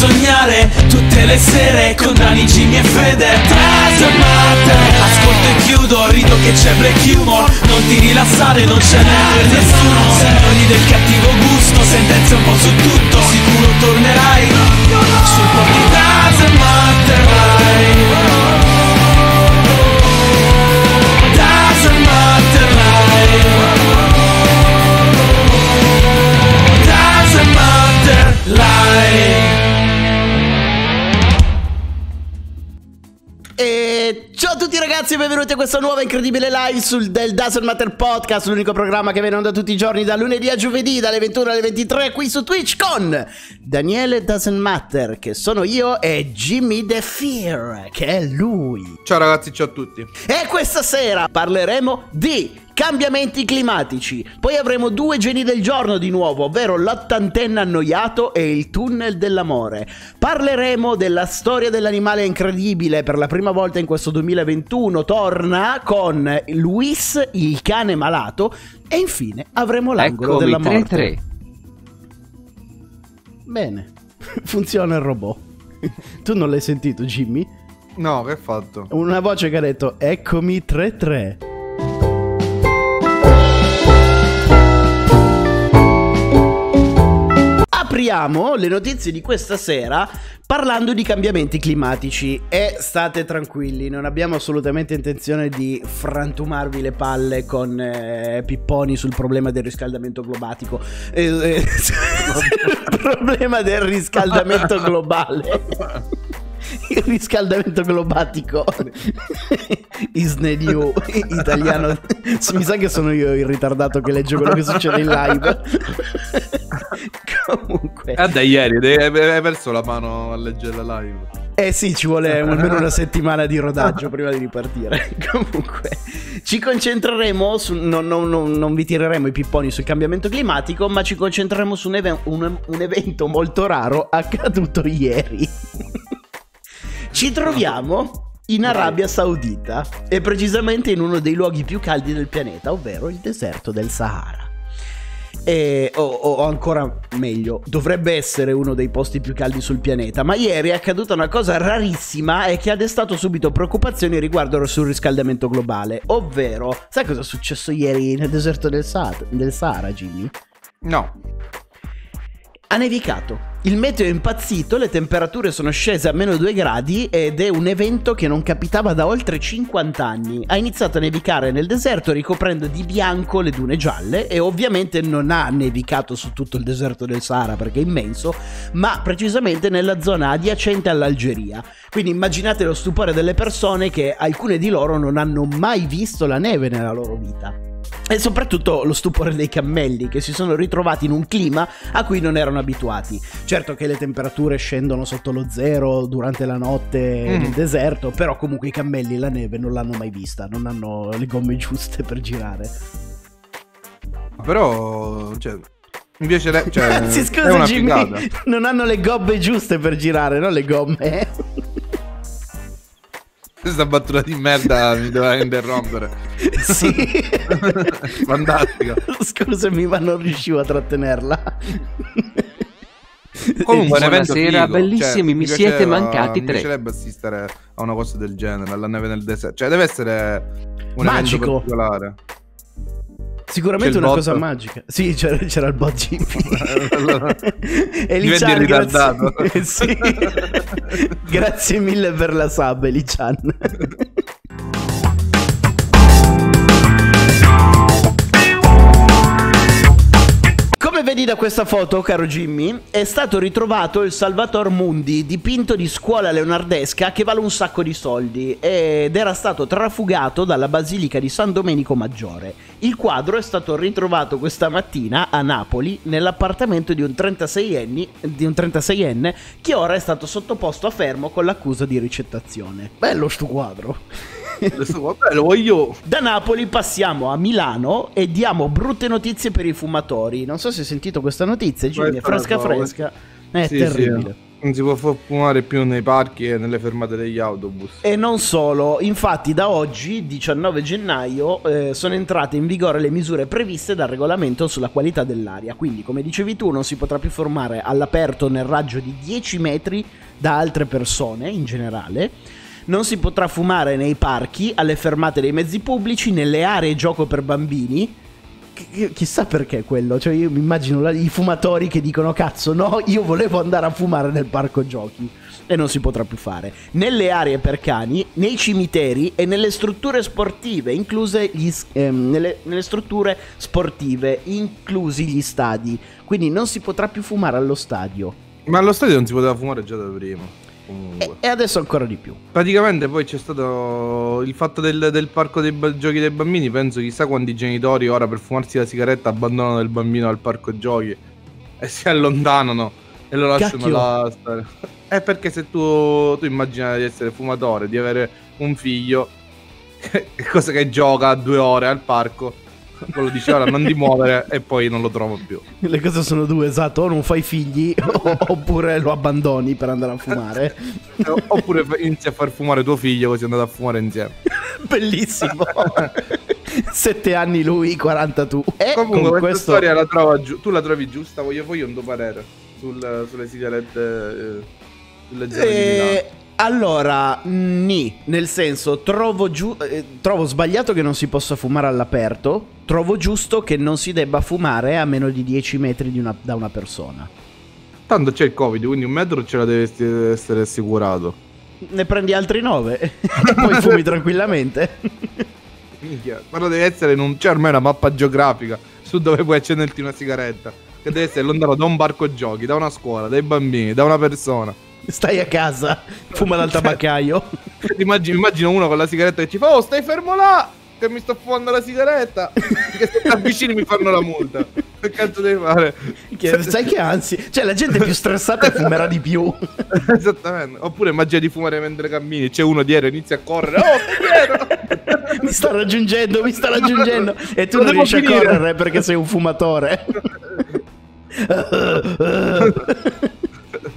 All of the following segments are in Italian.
sognare tutte le sere con Dani, Jimmy e Fede. Matter Ascolto e chiudo, rido che c'è black humor. Non ti rilassare, non c'è niente per nessuno. Simboli del cattivo gusto, sentenze un po' su tutto. Sicuro tornerai Sul po' ragazzi e benvenuti a questa nuova incredibile live sul del Doesn't Matter Podcast, l'unico programma che viene onda tutti i giorni da lunedì a giovedì dalle 21 alle 23 qui su Twitch con Daniele Doesn't Matter che sono io e Jimmy The Fear che è lui. Ciao ragazzi, ciao a tutti. E questa sera parleremo di cambiamenti climatici. Poi avremo due geni del giorno di nuovo, ovvero l'ottantenna annoiato e il tunnel dell'amore. Parleremo della storia dell'animale incredibile per la prima volta in questo 2021. Torna con Luis, il cane malato. E infine avremo l'angolo Eccomi, della morte. 3-3. Bene, funziona il robot. tu non l'hai sentito, Jimmy? No, che hai fatto? Una voce che ha detto eccomi 3-3. Apriamo le notizie di questa sera parlando di cambiamenti climatici e state tranquilli, non abbiamo assolutamente intenzione di frantumarvi le palle con eh, pipponi sul problema del riscaldamento globatico. Eh, eh, il problema del riscaldamento globale. Il riscaldamento globatico is the new italiano. Mi sa che sono io il ritardato che legge quello che succede in live. Comunque, Eh, da ieri, hai perso la mano a leggere la live. eh sì, ci vuole almeno una settimana di rodaggio prima di ripartire. Comunque, ci concentreremo su. Non, non- non- non vi tireremo i pipponi sul cambiamento climatico, ma ci concentreremo su un, even- un- un evento molto raro accaduto ieri. Ci troviamo in Arabia Saudita e precisamente in uno dei luoghi più caldi del pianeta, ovvero il deserto del Sahara. E, o, o ancora meglio, dovrebbe essere uno dei posti più caldi sul pianeta, ma ieri è accaduta una cosa rarissima e che ha destato subito preoccupazioni riguardo al surriscaldamento globale, ovvero, sai cosa è successo ieri nel deserto del, Sa- del Sahara, Jimmy? No. Ha nevicato. Il meteo è impazzito, le temperature sono scese a meno 2 gradi ed è un evento che non capitava da oltre 50 anni. Ha iniziato a nevicare nel deserto ricoprendo di bianco le dune gialle e ovviamente non ha nevicato su tutto il deserto del Sahara perché è immenso, ma precisamente nella zona adiacente all'Algeria. Quindi immaginate lo stupore delle persone che alcune di loro non hanno mai visto la neve nella loro vita. E soprattutto lo stupore dei cammelli che si sono ritrovati in un clima a cui non erano abituati. Certo che le temperature scendono sotto lo zero durante la notte Mm. nel deserto, però comunque i cammelli la neve non l'hanno mai vista, non hanno le gomme giuste per girare. Però, cioè, mi piacerebbe. Cioè, Anzi, scusa Jimmy, figata. non hanno le gomme giuste per girare, non le gomme. Questa battuta di merda mi doveva interrompere. sì. Fantastico. Scusami, ma non riuscivo a trattenerla. Comunque, un evento Buonasera, figo. bellissimi, Cioè, mi siete piaceva- mancati Mi tre. piacerebbe assistere a una cosa del genere, alla neve nel deserto. Cioè, deve essere un Magico. evento particolare. Sicuramente una bot? cosa magica. Sì, c'era, c'era il bot GP. Allora, diventi ritardato. grazie. sì. grazie mille per la sub, Elichan. Da questa foto, caro Jimmy, è stato ritrovato il Salvator Mundi dipinto di scuola leonardesca che vale un sacco di soldi ed era stato trafugato dalla Basilica di San Domenico Maggiore. Il quadro è stato ritrovato questa mattina a Napoli nell'appartamento di un 36enne, di un 36enne che ora è stato sottoposto a fermo con l'accusa di ricettazione. Bello sto quadro. Vabbè, lo voglio. Da Napoli passiamo a Milano e diamo brutte notizie per i fumatori. Non so se hai sentito questa notizia, la fresca fresca. È Sì, terribile. Non si può fumare più nei parchi e nelle fermate degli autobus. E non solo, infatti da oggi, 19 gennaio, eh, sono entrate in vigore le misure previste dal regolamento sulla qualità dell'aria. Quindi, come dicevi tu, non si potrà più formare all'aperto nel raggio di 10 metri da altre persone in generale. Non si potrà fumare nei parchi, alle fermate dei mezzi pubblici, nelle aree gioco per bambini. Ch- chissà perché quello, cioè io mi immagino i fumatori che dicono cazzo no, io volevo andare a fumare nel parco giochi e non si potrà più fare. Nelle aree per cani, nei cimiteri e nelle strutture sportive, incluse gli, ehm, nelle, nelle strutture sportive, inclusi gli stadi. Quindi non si potrà più fumare allo stadio. Ma allo stadio non si poteva fumare già da prima. E, Comunque. e adesso ancora di più. Praticamente poi c'è stato il fatto del, del parco dei ba- giochi dei bambini. Penso chissà quanti genitori ora per fumarsi la sigaretta abbandonano il bambino al parco giochi e si allontanano e lo lasciano là stare. È perché se tu, tu immagina di essere fumatore, di avere un figlio, che cosa che gioca due ore al parco, quello dice ora non ti muovere e poi non lo trovo più. Le cose sono due, esatto, o non fai figli o- oppure lo abbandoni per andare a fumare. Oppure inizi a far fumare tuo figlio così andate a fumare insieme. Bellissimo. Sette anni lui, 40 tu. E Comunque con questa questo... storia la trova giu- tu la trovi giusta, voglio poi un tuo parere sul- sulle sigarette eh, sulle Milano. Eh, allora, ni, nel senso, trovo, giu- eh, trovo sbagliato che non si possa fumare all'aperto, trovo giusto che non si debba fumare a meno di 10 metri di una- da una persona. Tanto c'è il covid, quindi un metro ce la deve essere assicurato. Ne prendi altri 9 e poi fumi tranquillamente. Minchia, però deve essere in un c'è ormai una mappa geografica su dove puoi accenderti una sigaretta. Che deve essere lontano da un parco giochi, da una scuola, dai bambini, da una persona. Stai a casa, fuma dal tabaccaio. Ti immagino, immagino uno con la sigaretta che ci fa Oh stai fermo là Che mi sto fumando la sigaretta Che se ti avvicini mi fanno la multa Che cazzo devi fare? Che- sai che anzi, cioè la gente più stressata fumerà di più. Esattamente Oppure immagina di fumare mentre cammini C'è uno dietro inizia a correre Oh dietro mi sta raggiungendo, mi sta raggiungendo. E tu non devo riesci a finire. correre perché sei un fumatore.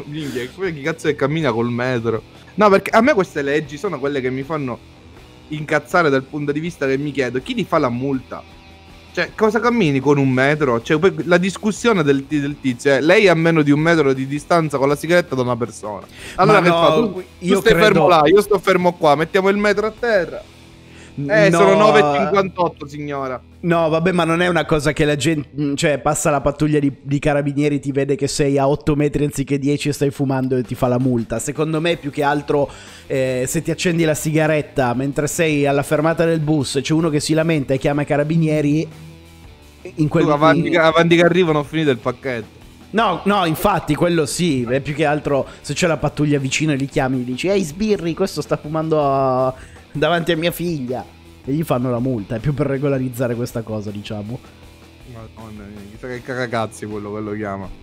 Minchia come chi cazzo che cammina col metro No perché a me queste leggi sono quelle che mi fanno Incazzare dal punto di vista che mi chiedo Chi ti fa la multa? Cioè, cosa cammini con un metro? Cioè, la discussione del, del tizio è lei a meno di un metro di distanza con la sigaretta da una persona. Allora, Ma che no, fa? Tu, tu io stai credo- fermo là, io sto fermo qua, mettiamo il metro a terra. Eh, No. sono 9,58, signora. No, vabbè, ma non è una cosa che la gente. Cioè, passa la pattuglia di, di carabinieri, ti vede che sei a 8 metri anziché 10 e stai fumando e ti fa la multa. Secondo me, più che altro, eh, se ti accendi la sigaretta mentre sei alla fermata del bus, c'è uno che si lamenta e chiama i carabinieri. In quel Tu, avanti, avanti che arrivano, ho finito il pacchetto. No, no, infatti, quello sì. È più che altro se c'è la pattuglia vicino e li chiami e dici: Ehi, sbirri, questo sta fumando a- davanti a mia figlia. E gli fanno la multa. È più per regolarizzare questa cosa, diciamo. Madonna mia, chissà che cagacazzi quello che lo chiama.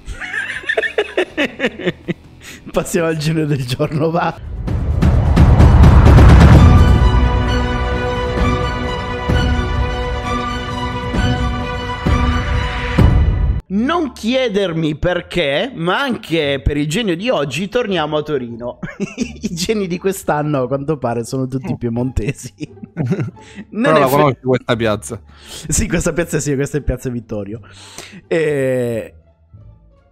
Passiamo al genere del giorno, va. Non chiedermi perché, ma anche per il genio di oggi torniamo a Torino. I geni di quest'anno, a quanto pare, sono tutti piemontesi. Non Però è la conosci questa piazza. sì, questa piazza sì, questa è Piazza Vittorio. Eh,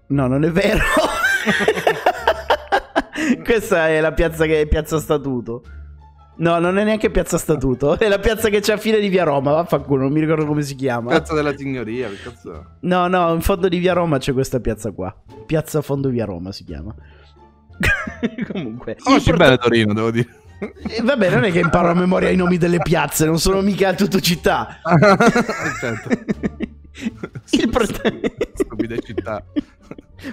No, non è vero. questa è la piazza che è Piazza Statuto. No, non è neanche Piazza Statuto. È la piazza che c'è a fine di Via Roma. Vaffanculo, non mi ricordo come si chiama. Piazza della signoria, che cazzo? No, no, in fondo di Via Roma c'è questa piazza qua. Piazza Fondo Via Roma si chiama. Comunque. Conosci porta- bene Torino, devo dire. Eh, vabbè, non è che imparo a memoria i nomi delle piazze, non sono mica tutto città. certo. Il prota- Stupide città.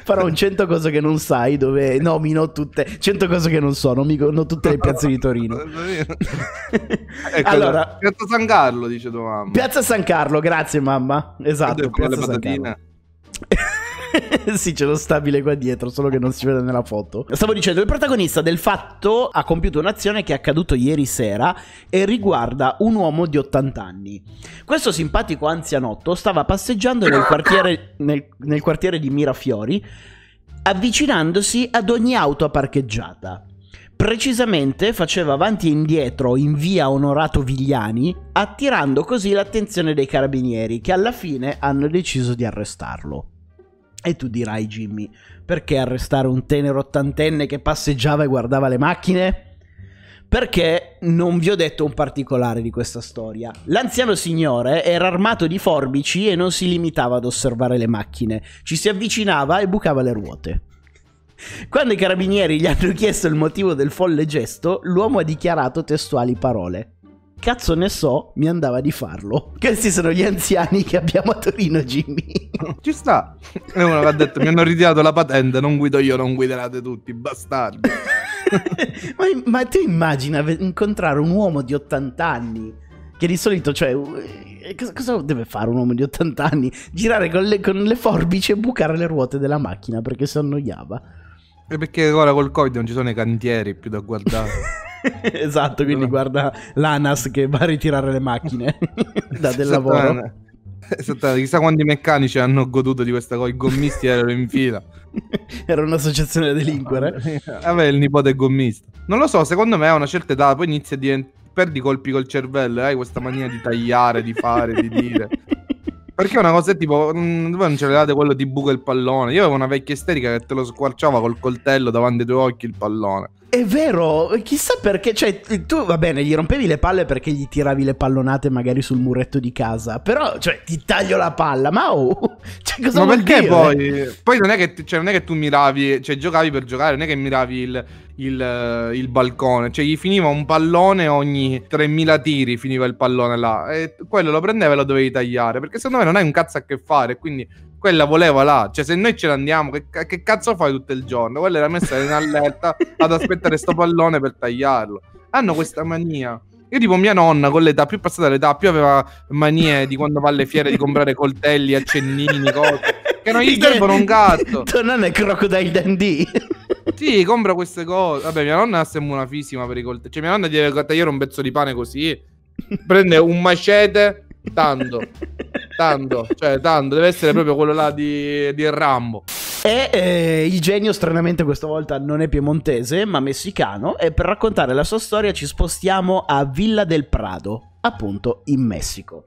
Farò un 100 cose che non sai, dove nomino tutte 100 cose che non so, nomino tutte le piazze di Torino. Ecco, allora, Piazza San Carlo, dice tua mamma. Piazza San Carlo, grazie mamma. Esatto, Piazza San Carlo. sì, c'è lo stabile qua dietro, solo che non si vede nella foto. Stavo dicendo, il protagonista del fatto ha compiuto un'azione che è accaduto ieri sera e riguarda un uomo di 80 anni. Questo simpatico anzianotto stava passeggiando nel quartiere, nel- nel quartiere di Mirafiori avvicinandosi ad ogni auto parcheggiata. Precisamente faceva avanti e indietro in via Onorato Vigliani, attirando così l'attenzione dei carabinieri che alla fine hanno deciso di arrestarlo. E tu dirai Jimmy, perché arrestare un tenero ottantenne che passeggiava e guardava le macchine? Perché non vi ho detto un particolare di questa storia. L'anziano signore era armato di forbici e non si limitava ad osservare le macchine, ci si avvicinava e bucava le ruote. Quando i carabinieri gli hanno chiesto il motivo del folle gesto, l'uomo ha dichiarato testuali parole. Cazzo ne so, mi andava di farlo. Questi sono gli anziani che abbiamo a Torino, Jimmy. Ci sta. E uno ha detto, mi hanno ritirato la patente, non guido io, non guiderate tutti, bastardi. ma, ma tu immagina incontrare un uomo di 80 anni, che di solito, cioè, eh, cosa, cosa deve fare un uomo di 80 anni? Girare con le, con le forbici e bucare le ruote della macchina perché si annoiava. E perché ora col Covid non ci sono i cantieri più da guardare. esatto, quindi guarda l'ANAS che va a ritirare le macchine da del lavoro. Esattamente, chissà quanti meccanici hanno goduto di questa cosa. I gommisti erano in fila. Era un'associazione da delinquere. Vabbè, il nipote è gommista. Non lo so, secondo me a una certa età poi inizia a diventare. Perdi colpi col cervello, hai questa mania di tagliare, di fare, di dire. Perché una cosa è tipo, mm, voi non ce l'avete quello di buco il pallone. Io avevo una vecchia esterica che te lo squarciava col coltello davanti ai tuoi occhi il pallone. È vero, chissà perché, cioè tu va bene, gli rompevi le palle perché gli tiravi le pallonate magari sul muretto di casa, però cioè ti taglio la palla, ma oh, cioè, cosa ma perché dire? poi? Poi non è, che, cioè, non è che tu miravi, cioè giocavi per giocare, non è che miravi il, il, il balcone, cioè gli finiva un pallone ogni 3000 tiri, finiva il pallone là, e quello lo prendeva e lo dovevi tagliare, perché secondo me non hai un cazzo a che fare, quindi quella voleva là. Cioè, se noi ce ne andiamo, che, che, cazzo fai tutto il giorno? Quella era messa in allerta ad aspettare sto pallone per tagliarlo. Hanno questa mania. Io tipo mia nonna con l'età più passata l'età più aveva manie di quando va alle fiere di comprare coltelli, accennini, cose che non gli servono un gatto. Tua nonna è Crocodile Dundee. sì, compra queste cose. Vabbè, mia nonna sembra una fisima per i coltelli. Cioè mia nonna deve tagliare un pezzo di pane così, prende un macete Tanto, tanto, cioè tanto, deve essere proprio quello là di, di Rambo. E eh, il genio, stranamente, questa volta non è piemontese, ma messicano. E per raccontare la sua storia ci spostiamo a Villa del Prado, appunto in Messico.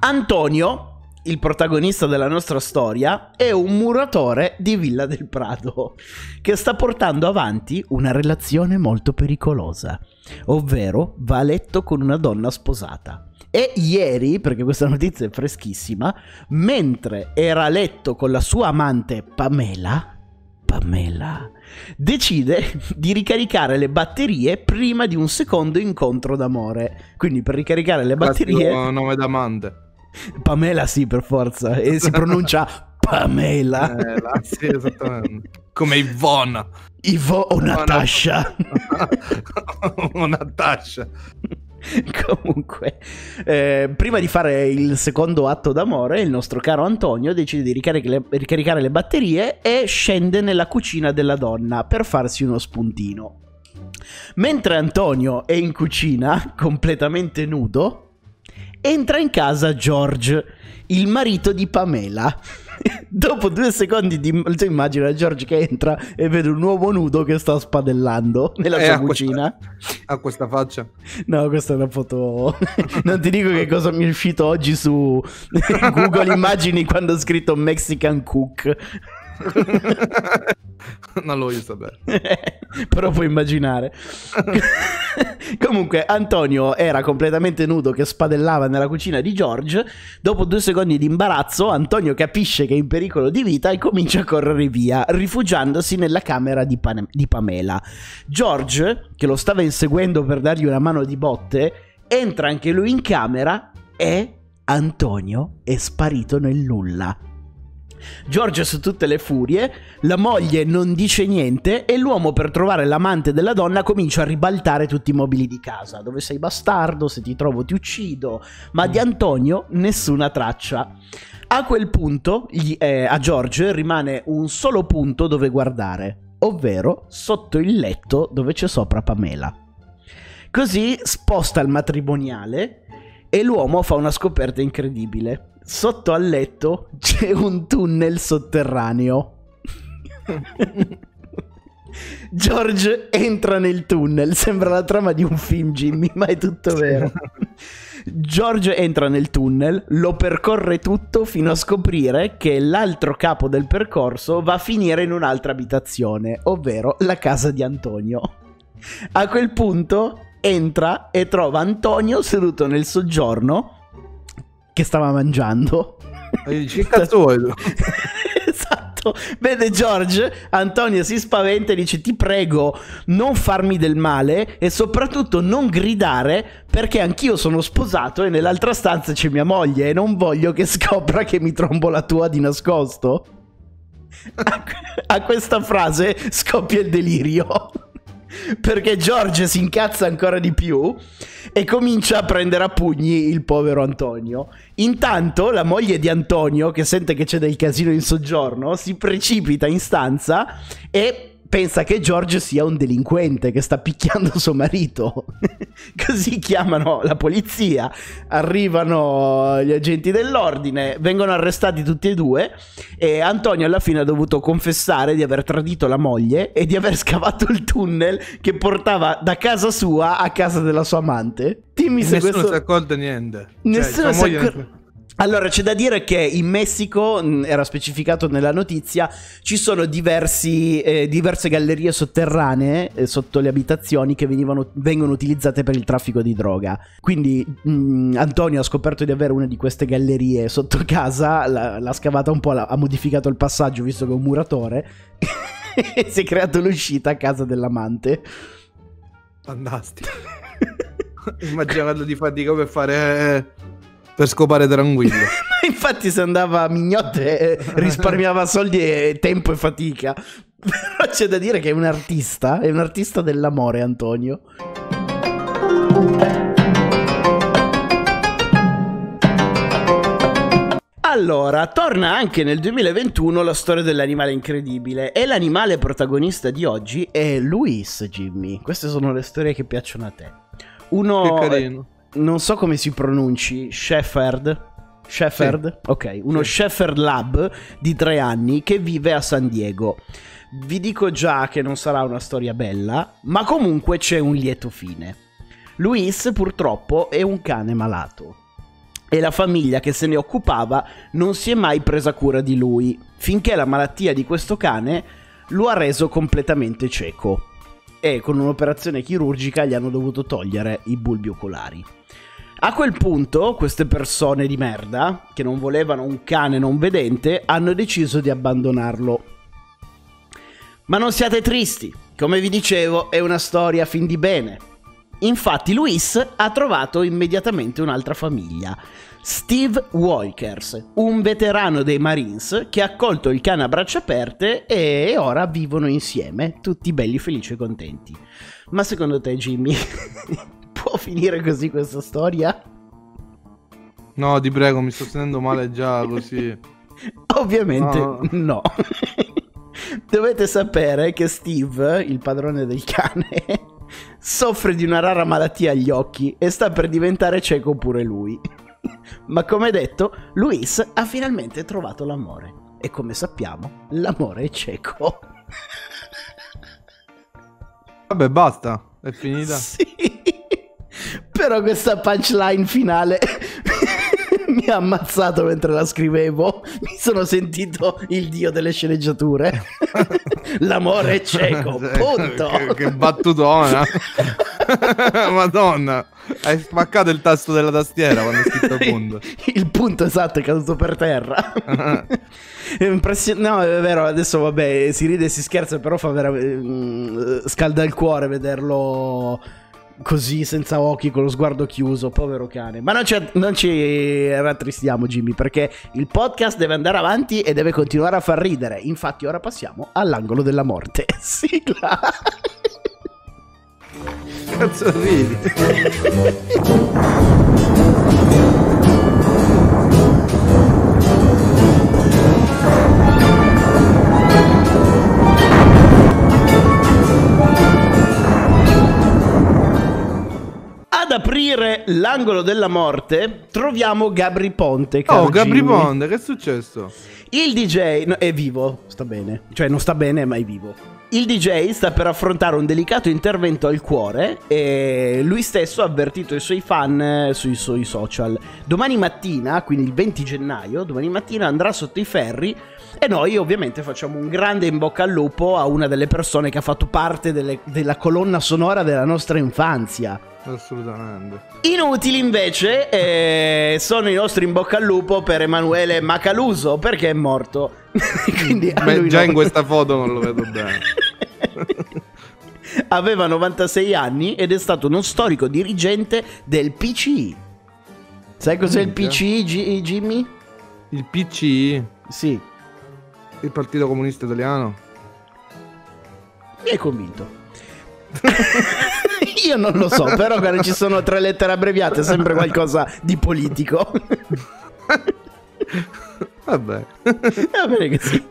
Antonio, il protagonista della nostra storia, è un muratore di Villa del Prado che sta portando avanti una relazione molto pericolosa, ovvero va a letto con una donna sposata. E ieri, perché questa notizia è freschissima, mentre era a letto con la sua amante Pamela, Pamela decide di ricaricare le batterie prima di un secondo incontro d'amore. Quindi per ricaricare le batterie... Classico nome d'amante. Pamela sì, per forza. E si pronuncia Pamela. Eh, sì, esattamente. Come Ivona. Ivo o Natasha. o Natasha. Comunque, eh, prima di fare il secondo atto d'amore, il nostro caro Antonio decide di ricaric- le- ricaricare le batterie e scende nella cucina della donna per farsi uno spuntino. Mentre Antonio è in cucina, completamente nudo, entra in casa George, il marito di Pamela. Dopo due secondi di cioè, immagina George che entra e vede un uomo nudo che sta spadellando nella Eh, sua questa- cucina. Ha questa faccia. No, questa è una foto. non ti dico che cosa mi è uscito oggi su Google Immagini quando ho scritto Mexican Cook. non lo voglio sapere. Però puoi immaginare. Comunque, Antonio era completamente nudo che spadellava nella cucina di George. Dopo due secondi di imbarazzo, Antonio capisce che è in pericolo di vita e comincia a correre via, rifugiandosi nella camera di, Pane- di Pamela. George, che lo stava inseguendo per dargli una mano di botte, entra anche lui in camera e Antonio è sparito nel nulla. Giorgio su tutte le furie, la moglie non dice niente e l'uomo per trovare l'amante della donna comincia a ribaltare tutti i mobili di casa. Dove sei bastardo? Se ti trovo ti uccido. Ma di Antonio nessuna traccia. A quel punto gli- eh, a George rimane un solo punto dove guardare, ovvero sotto il letto dove c'è sopra Pamela. Così sposta il matrimoniale e l'uomo fa una scoperta incredibile. Sotto al letto c'è un tunnel sotterraneo. George entra nel tunnel, sembra la trama di un film Jimmy, ma è tutto vero. George entra nel tunnel, lo percorre tutto fino a scoprire che l'altro capo del percorso va a finire in un'altra abitazione, ovvero la casa di Antonio. A quel punto entra e trova Antonio seduto nel soggiorno che stava mangiando. Che cazzo vuoi tu? esatto. Vede George, Antonio si spaventa e dice ti prego non farmi del male e soprattutto non gridare perché anch'io sono sposato e nell'altra stanza c'è mia moglie e non voglio che scopra che mi trombo la tua di nascosto. A, a questa frase scoppia il delirio. Perché George si incazza ancora di più e comincia a prendere a pugni il povero Antonio. Intanto la moglie di Antonio, che sente che c'è del casino in soggiorno, si precipita in stanza e pensa che George sia un delinquente che sta picchiando suo marito. Così chiamano la polizia, arrivano gli agenti dell'ordine, vengono arrestati tutti e due e Antonio alla fine ha dovuto confessare di aver tradito la moglie e di aver scavato il tunnel che portava da casa sua a casa della sua amante. Dimmi se Nessuno questo... si è accorto niente. Nessuno sua si moglie- accor- Allora, c'è da dire che in Messico, mh, era specificato nella notizia, ci sono diversi, eh, diverse gallerie sotterranee eh, sotto le abitazioni che venivano- vengono utilizzate per il traffico di droga. Quindi mh, Antonio ha scoperto di avere una di queste gallerie sotto casa, l'ha, scavata un po', ha modificato il passaggio visto che è un muratore e si è creato l'uscita a casa dell'amante. Fantastico. Immaginando di fatica per fare... per scopare tranquillo. Infatti se andava a mignotte eh, risparmiava soldi e tempo e fatica. Però c'è da dire che è un artista, è un artista dell'amore Antonio. Allora, torna anche nel 2021 la storia dell'animale incredibile e l'animale protagonista di oggi è Luis Jimmy. Queste sono le storie che piacciono a te. Uno che carino. Non so come si pronunci, Shepherd. Shepherd? Ok, uno Sì. Shepherd Lab di tre anni che vive a San Diego. Vi dico già che non sarà una storia bella, ma comunque c'è un lieto fine. Luis purtroppo è un cane malato e la famiglia che se ne occupava non si è mai presa cura di lui, finché la malattia di questo cane lo ha reso completamente cieco e con un'operazione chirurgica gli hanno dovuto togliere i bulbi oculari. A quel punto, queste persone di merda, che non volevano un cane non vedente, hanno deciso di abbandonarlo. Ma non siate tristi, come vi dicevo, è una storia fin di bene. Infatti Luis ha trovato immediatamente un'altra famiglia, Steve Walkers, un veterano dei Marines che ha accolto il cane a braccia aperte e ora vivono insieme, tutti belli, felici e contenti. Ma secondo te Jimmy, può finire così questa storia? No, ti prego, mi sto sentendo male già così. Ovviamente No. no. Dovete sapere che Steve, il padrone del cane, soffre di una rara malattia agli occhi e sta per diventare cieco pure lui. Ma come detto, Luis ha finalmente trovato l'amore. E come sappiamo, l'amore è cieco. Vabbè, basta. È finita. Sì. Però questa punchline finale mi ha ammazzato mentre la scrivevo. Mi sono sentito il dio delle sceneggiature. L'amore è cieco, punto. che, che battutona. Madonna. Hai spaccato il tasto della tastiera quando hai scritto punto. Il punto esatto è caduto per terra. Impression- No, è vero, adesso vabbè, si ride e si scherza, però fa veramente... scalda il cuore vederlo così, senza occhi, con lo sguardo chiuso, povero cane. Ma non ci, non ci rattristiamo, Jimmy, perché il podcast deve andare avanti e deve continuare a far ridere. Infatti ora passiamo all'angolo della morte. Sigla! Cazzo ridi? Ad aprire l'angolo della morte troviamo Gabri Ponte. caro Oh, Gabri Jimmy. Ponte, che è successo? Il DJ no, è vivo, sta bene. Cioè, non sta bene, ma è vivo. Il DJ sta per affrontare un delicato intervento al cuore e lui stesso ha avvertito i suoi fan sui suoi social. Domani mattina, quindi il 20 gennaio, domani mattina andrà sotto i ferri e noi ovviamente facciamo un grande in bocca al lupo a una delle persone che ha fatto parte delle- della colonna sonora della nostra infanzia. Assolutamente. Inutili invece eh, sono i nostri in bocca al lupo per Emanuele Macaluso perché è morto. Quindi Beh, già no. in questa foto non lo vedo bene. Aveva 96 anni ed è stato uno storico dirigente del PCI. Sai cos'è il. PCI, Gi- Jimmy? Il PC, Sì, il Partito Comunista Italiano. mi hai convinto. Io non lo so, però quando ci sono tre lettere abbreviate è sempre qualcosa di politico. Vabbè. Va bene così.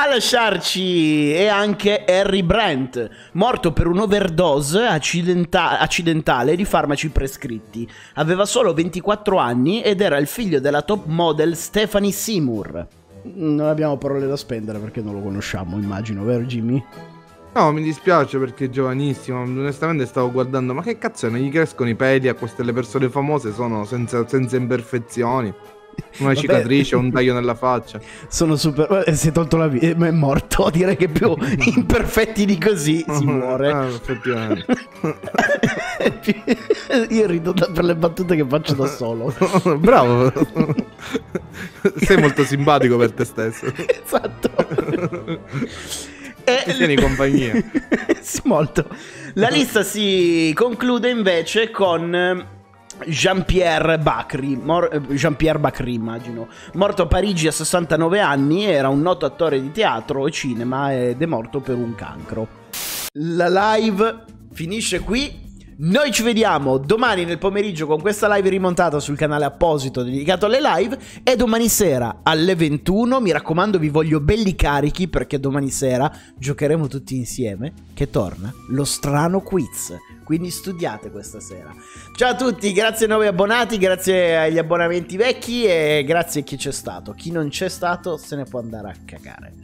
A lasciarci è anche Harry Brent, morto per un'overdose accidenta- accidentale di farmaci prescritti. Aveva solo 24 anni ed era il figlio della top model Stephanie Seymour. Non abbiamo parole da spendere perché non lo conosciamo, immagino, vero Jimmy? No, mi dispiace perché è giovanissimo. Onestamente stavo guardando, ma che cazzo è? Non gli crescono i peli a queste le persone famose? Sono senza, senza imperfezioni. Una Vabbè. cicatrice, un taglio nella faccia. Sono super... eh, Si è tolto la vita, ma è morto. Direi che più imperfetti di così si muore. Ah, effettivamente. Io rido per le battute che faccio da solo. Bravo. Sei molto simpatico per te stesso. esatto. Ti tieni compagnia. sì, molto. La lista si conclude invece con eh, Jean-Pierre Bacri, mor- Jean-Pierre Bacri immagino, morto a Parigi a 69 anni, era un noto attore di teatro e cinema ed è morto per un cancro. La live finisce qui. Noi ci vediamo domani nel pomeriggio con questa live rimontata sul canale apposito dedicato alle live e domani sera alle 21, mi raccomando vi voglio belli carichi perché domani sera giocheremo tutti insieme che torna lo strano quiz. Quindi studiate questa sera. Ciao a tutti, grazie ai nuovi abbonati, grazie agli abbonamenti vecchi e grazie a chi c'è stato. Chi non c'è stato se ne può andare a cagare.